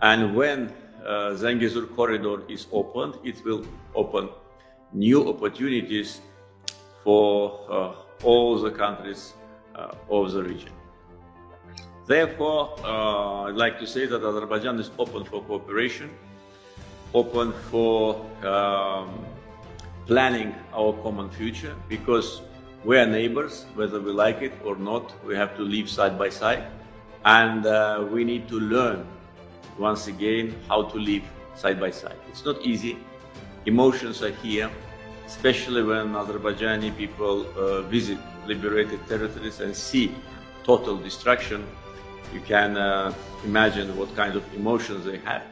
And when uh, Zangezur corridor is opened, it will open new opportunities for uh, all the countries uh, of the region. Therefore, uh, I'd like to say that Azerbaijan is open for cooperation, open for um, planning our common future, because we are neighbors, whether we like it or not, we have to live side by side, and uh, we need to learn once again how to live side by side. It's not easy. Emotions are here, especially when Azerbaijani people uh, visit liberated territories and see total destruction. You can uh, imagine what kind of emotions they have.